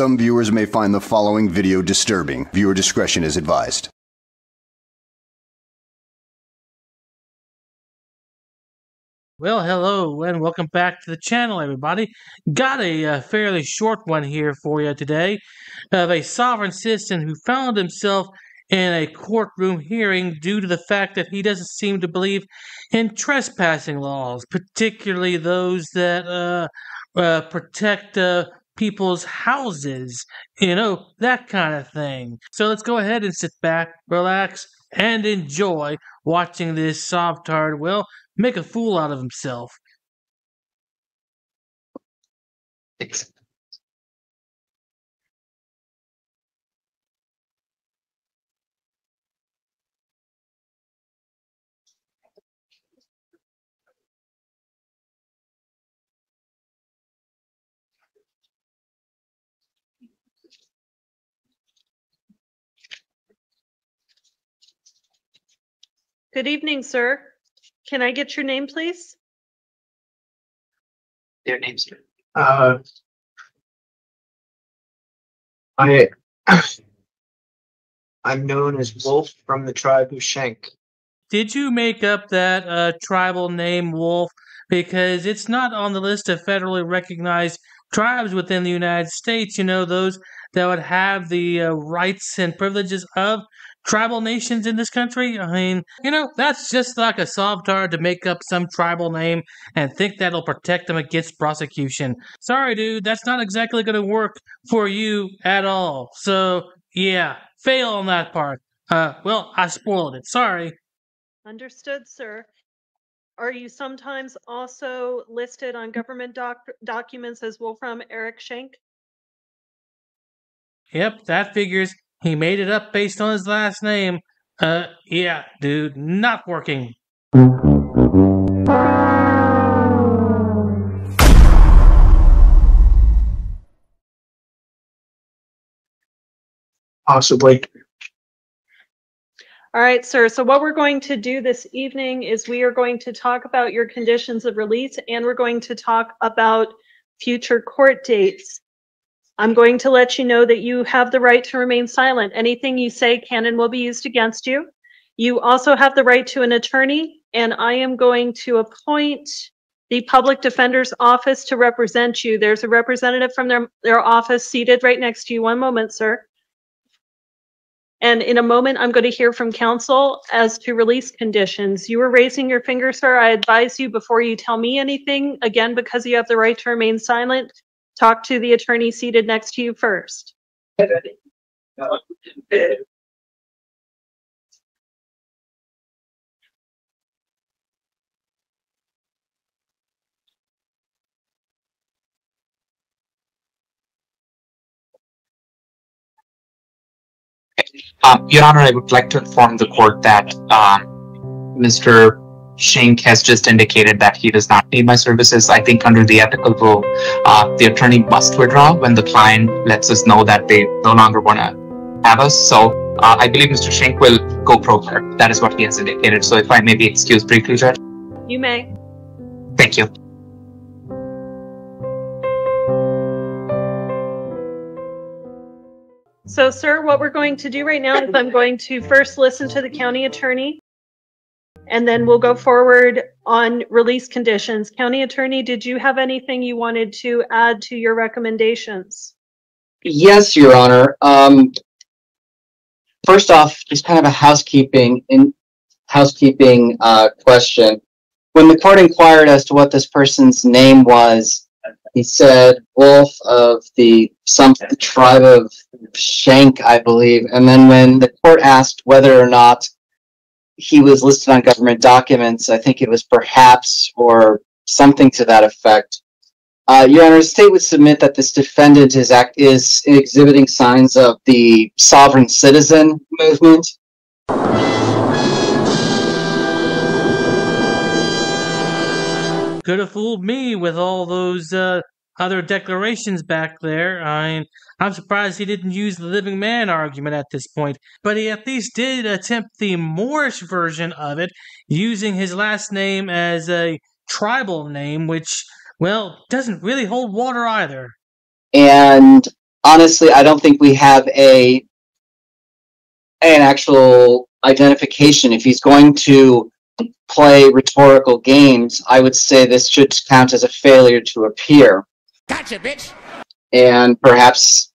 Some viewers may find the following video disturbing. Viewer discretion is advised. Well, hello and welcome back to the channel, everybody. Got a uh, fairly short one here for you today of a sovereign citizen who found himself in a courtroom hearing due to the fact that he doesn't seem to believe in trespassing laws, particularly those that uh, uh, protect uh, people's houses, you know, that kind of thing. So let's go ahead and sit back, relax, and enjoy watching this Sovtard, well, make a fool out of himself. Good evening, sir. Can I get your name, please? Their names. Uh, I, I'm known as Wolf from the tribe of Shank. Did you make up that uh, tribal name, Wolf? Because it's not on the list of federally recognized tribes within the United States. You know, those that would have the uh, rights and privileges of tribal nations in this country. I mean, you know, that's just like a Sovtard to make up some tribal name and think that'll protect them against prosecution. Sorry, dude, that's not exactly going to work for you at all. So, yeah, fail on that part. Uh, well, I spoiled it. Sorry. Understood, sir. Are you sometimes also listed on government doc- documents as Wolfram Eric Shank? Yep, that figures. He made it up based on his last name. Uh, yeah, dude, not working. Possibly. All right, sir. So, what we're going to do this evening is we are going to talk about your conditions of release and we're going to talk about future court dates. I'm going to let you know that you have the right to remain silent. Anything you say can and will be used against you. You also have the right to an attorney, and I am going to appoint the public defender's office to represent you. There's a representative from their, their office seated right next to you. One moment, sir. And in a moment, I'm going to hear from counsel as to release conditions. You were raising your finger, sir. I advise you before you tell me anything, again, because you have the right to remain silent, talk to the attorney seated next to you first. Um, Your Honor, I would like to inform the court that um, Mr. Shank has just indicated that he does not need my services. I think under the ethical rule, uh, the attorney must withdraw when the client lets us know that they no longer want to have us. So uh, I believe Mr. Shank will go pro per. That is what he has indicated. So if I may be excused briefly, Judge. You may. Thank you. So, sir, what we're going to do right now is I'm going to first listen to the county attorney, and then we'll go forward on release conditions. County attorney, did you have anything you wanted to add to your recommendations? Yes, Your Honor. Um, first off, just kind of a housekeeping in housekeeping uh, question. When the court inquired as to what this person's name was, he said Wolf of the some tribe of Shank, I believe. And then when the court asked whether or not he was listed on government documents, I think it was perhaps or something to that effect. Uh, Your Honor, the state would submit that this defendant is act is exhibiting signs of the sovereign citizen movement. Could have fooled me with all those uh, other declarations back there. I, I'm surprised he didn't use the living man argument at this point, but he at least did attempt the Moorish version of it, using his last name as a tribal name, which, well, doesn't really hold water either. And honestly, I don't think we have a an actual identification. If he's going to play rhetorical games, I would say this should count as a failure to appear. Gotcha, bitch. And perhaps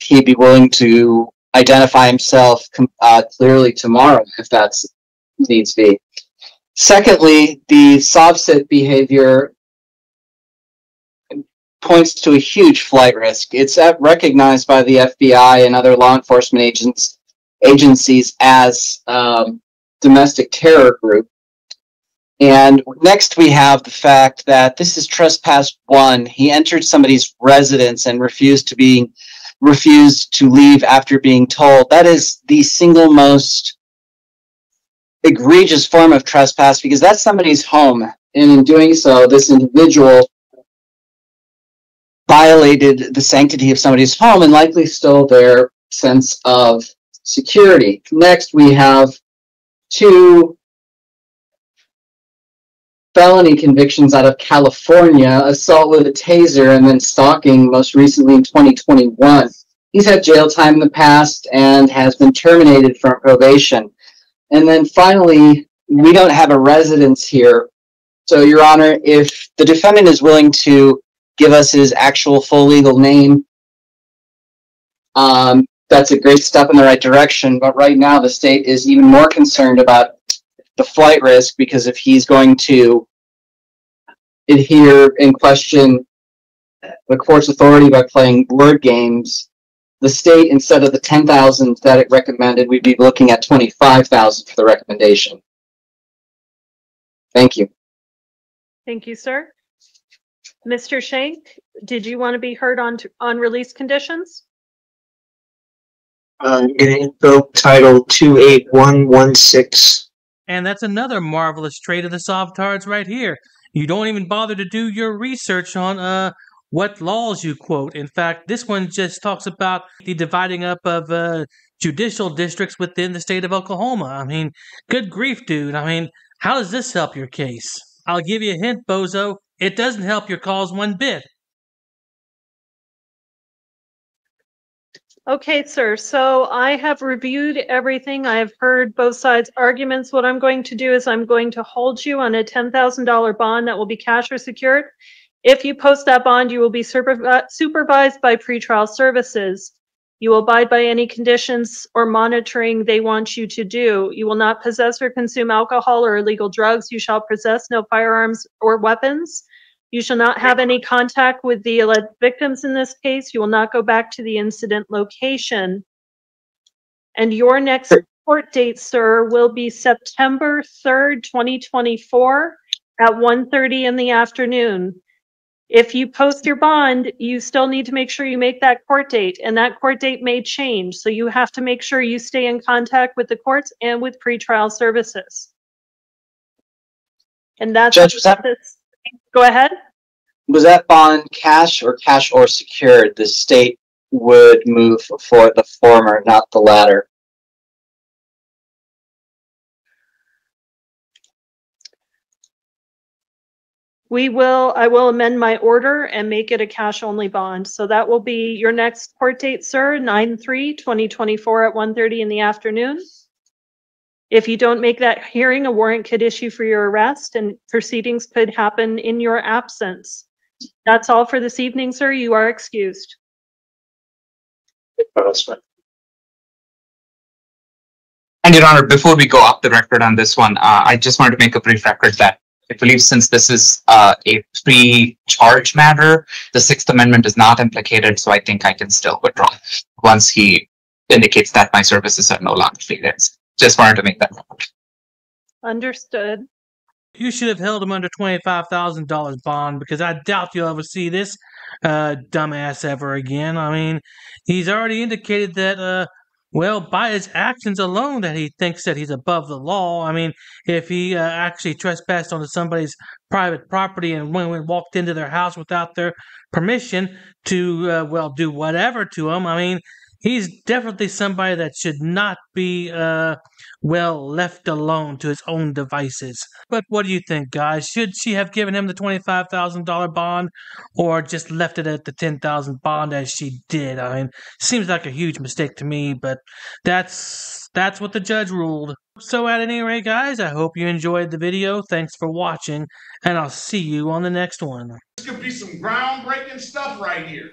he'd be willing to identify himself uh, clearly tomorrow if that's needs be. Secondly, the SovCit behavior points to a huge flight risk. It's recognized by the FBI and other law enforcement agents agencies as um, domestic terror group. And next we have the fact that this is trespass one. He entered somebody's residence and refused to be refused to leave after being told. That is the single most egregious form of trespass because that's somebody's home. And in doing so, this individual violated the sanctity of somebody's home and likely stole their sense of security. Next, we have two felony convictions out of California assault with a taser and then stalking, most recently in 2021. He's had jail time in the past and has been terminated from probation. And then finally, we don't have a residence here. So, Your Honor, if the defendant is willing to give us his actual full legal name, um, that's a great step in the right direction. But right now, the state is even more concerned about the flight risk because if he's going to adhere and question the court's authority by playing word games, the state, instead of the 10,000 that it recommended, we'd be looking at 25,000 for the recommendation. Thank you. Thank you, sir. Mr. Shank, did you want to be heard on, on release conditions? Uh, in info title 28116. And that's another marvelous trait of the Sovtards right here. You don't even bother to do your research on uh, what laws you quote. In fact, this one just talks about the dividing up of uh, judicial districts within the state of Oklahoma. I mean, good grief, dude. I mean, how does this help your case? I'll give you a hint, Bozo. It doesn't help your cause one bit. Okay, sir. So I have reviewed everything. I have heard both sides' arguments. What I'm going to do is I'm going to hold you on a $10,000 bond that will be cash or secured. If you post that bond, you will be supervi- supervised by pretrial services. You will abide by any conditions or monitoring they want you to do. You will not possess or consume alcohol or illegal drugs. You shall possess no firearms or weapons. You shall not have any contact with the alleged victims in this case. You will not go back to the incident location. And your next court date, sir, will be September 3rd, 2024 at 1:30 in the afternoon. If you post your bond, you still need to make sure you make that court date, and that court date may change. So you have to make sure you stay in contact with the courts and with pretrial services. And that's Judge, was that- this- Go ahead. Was that bond cash or cash or secured? The state would move for the former, not the latter. We will, I will amend my order and make it a cash only bond. So that will be your next court date, sir, 9/3/2024 at 1:30 in the afternoon. If you don't make that hearing, a warrant could issue for your arrest and proceedings could happen in your absence. That's all for this evening, sir. You are excused. And Your Honor, before we go off the record on this one, uh, I just wanted to make a brief record that I believe since this is uh, a pre-charge matter, the Sixth Amendment is not implicated, so I think I can still withdraw once he indicates that my services are no longer needed. Just wanted to make that record. Understood. You should have held him under $25,000 bond because I doubt you'll ever see this uh, dumbass ever again. I mean, he's already indicated that, uh, well, by his actions alone, that he thinks that he's above the law. I mean, if he uh, actually trespassed onto somebody's private property and went and walked into their house without their permission to, uh, well, do whatever to them, I mean, he's definitely somebody that should not be, uh, well, left alone to his own devices. But what do you think, guys? Should she have given him the $25,000 bond or just left it at the 10000 bond as she did? I mean, seems like a huge mistake to me, but that's that's what the judge ruled. So at any rate, guys, I hope you enjoyed the video. Thanks for watching, and I'll see you on the next one. This could be some groundbreaking stuff right here.